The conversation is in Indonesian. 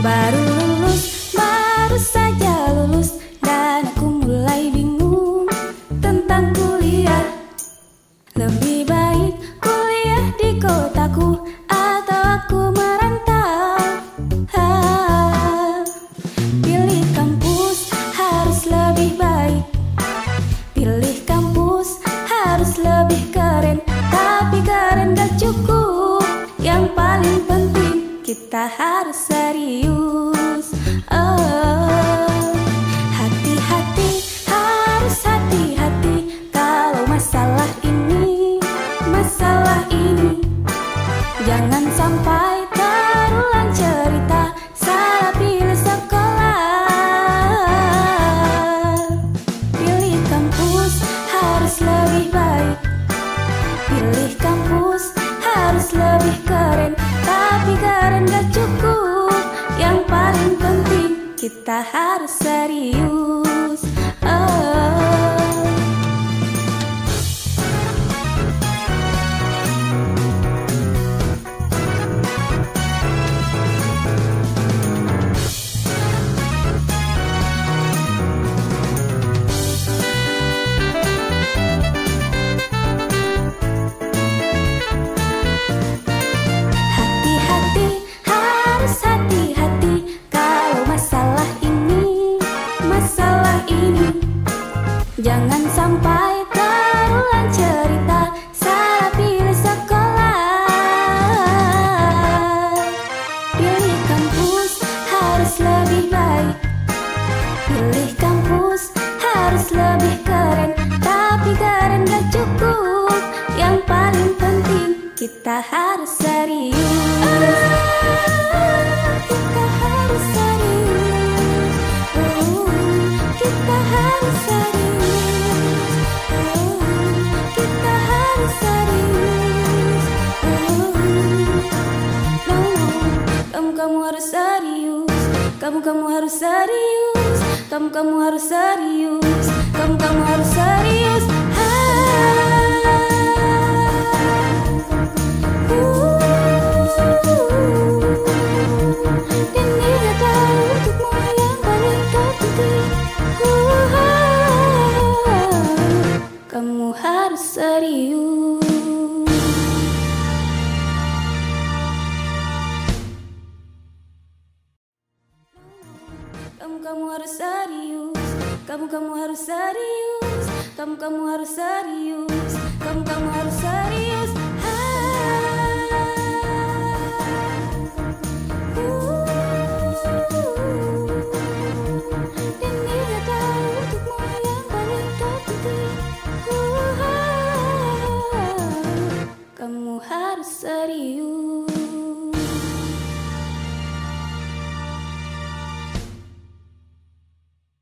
Baru lulus, baru saja lulus Dan aku mulai bingung tentang kuliah. Lebih baik kuliah di kotaku kita harus serius. Oh, Hati-hati, harus hati-hati Kalau masalah ini, masalah ini. Jangan sampai terulang cerita Salah pilih sekolah. Pilih kampus harus lebih baik. Pilih kampus harus lebih keren kita harus serius Jangan sampai terulang cerita Salah pilih sekolah. Pilih kampus harus lebih baik. Pilih kampus harus lebih keren. Tapi keren gak cukup. Yang paling penting kita harus serius kamu kamu harus serius. Kamu kamu harus serius. Kamu kamu harus serius. Kamu kamu harus serius. Dan Kamu kamu harus serius, kamu kamu harus serius, kamu kamu harus serius, kamu kamu harus